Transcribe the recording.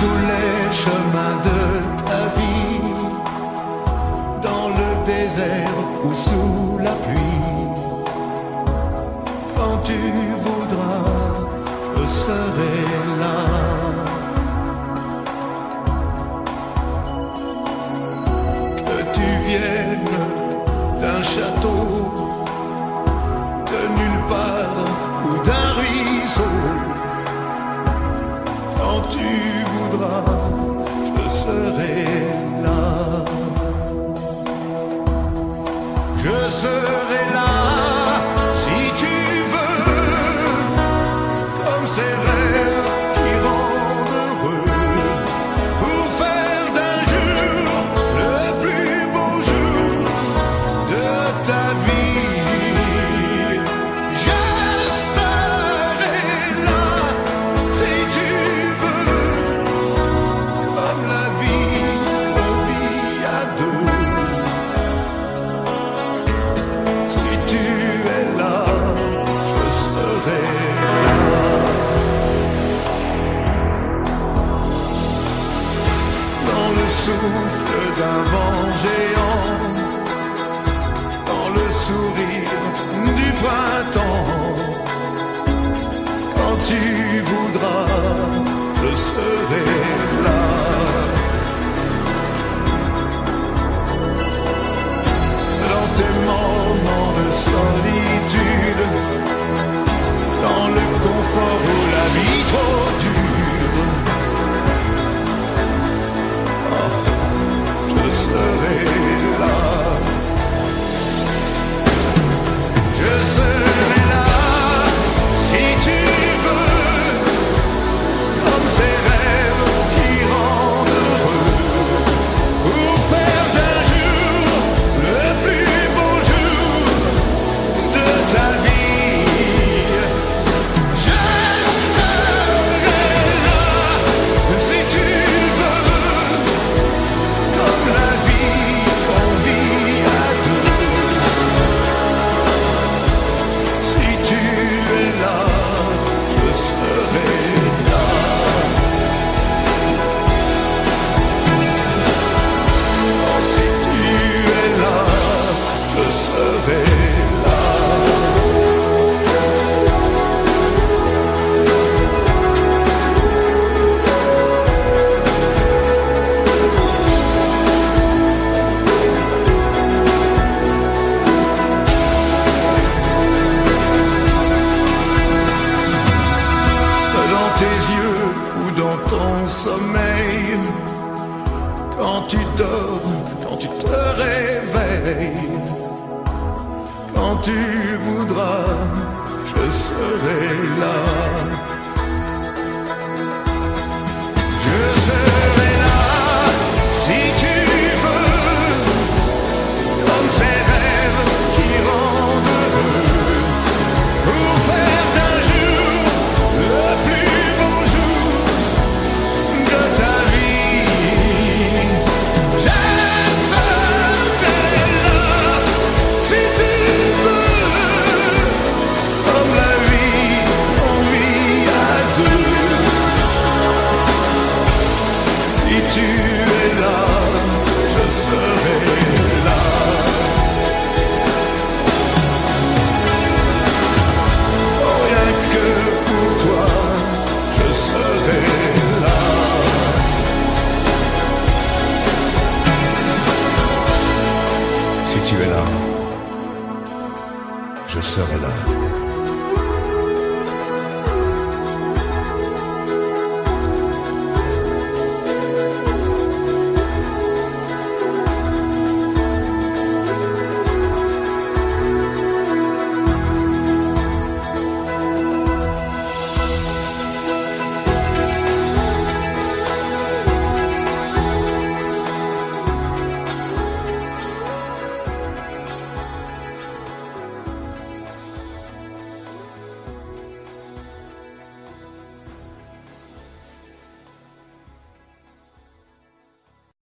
tous les chemins de ta vie, dans le désert ou sous la pluie. Quand tu voudras, je serai là. Que tu viennes d'un château, de nulle part ou d'un ruisseau. Quand tu printemps. réveille. Quand tu voudras, je serai là. Si tu es là, je serai là. Rien que pour toi, je serai là. Si tu es là, je serai là.